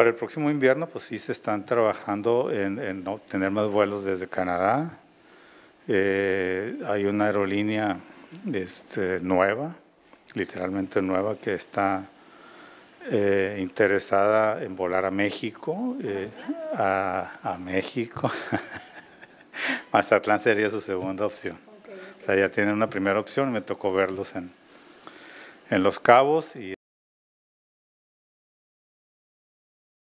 Para el próximo invierno, pues sí se están trabajando en, en obtener más vuelos desde Canadá. Eh, hay una aerolínea este, nueva, literalmente nueva, que está eh, interesada en volar a México, eh, a, a México. Mazatlán sería su segunda opción. O sea, ya tienen una primera opción, me tocó verlos en, en Los Cabos y